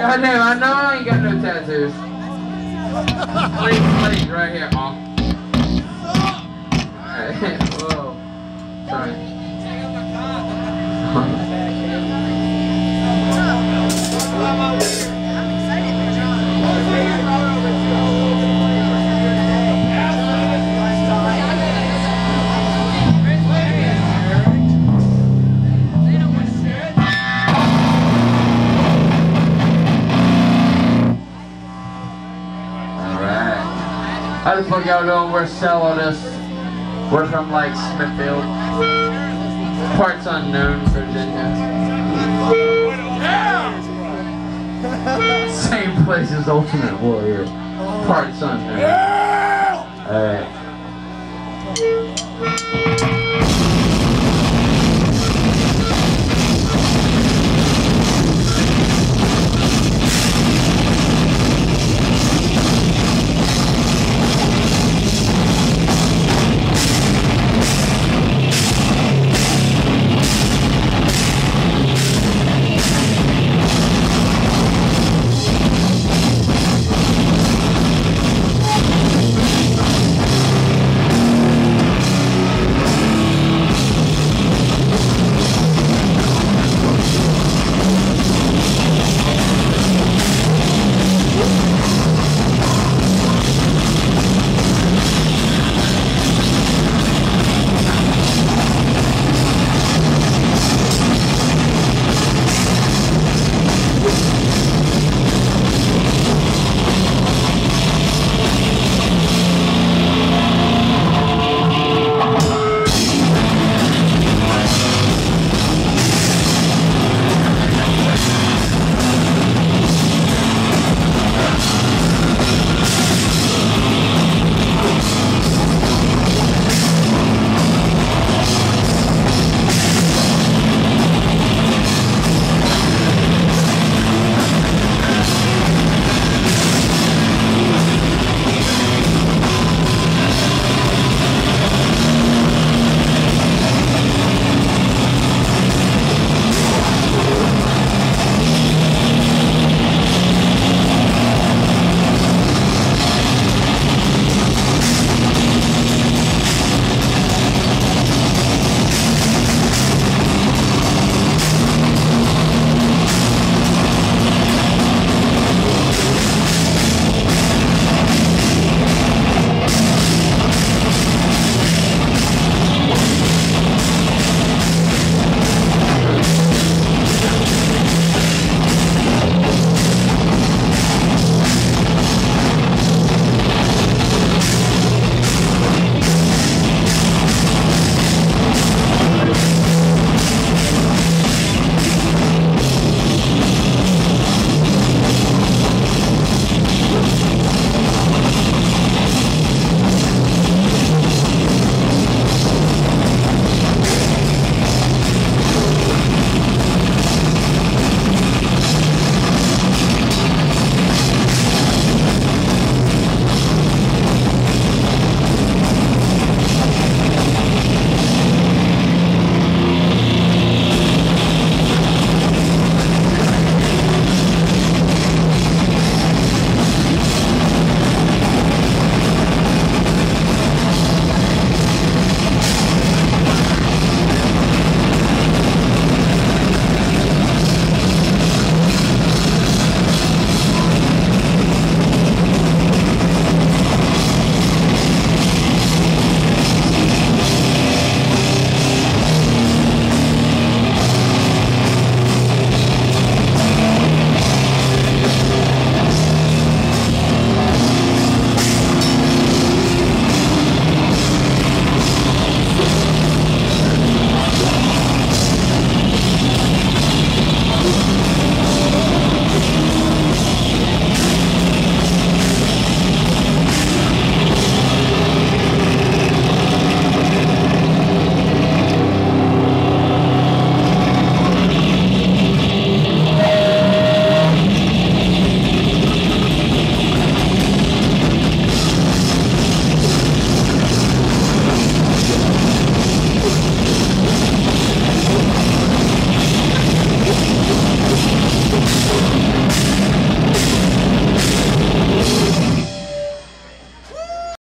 Goddamn, I know I ain't got no tattoos. Please, please, right here, Mom. Alright, whoa. Sorry. How the fuck y'all doing? We're selling this. We're from like Smithfield. Parts unknown, Virginia. Same place as Ultimate Warrior. Parts unknown. Alright.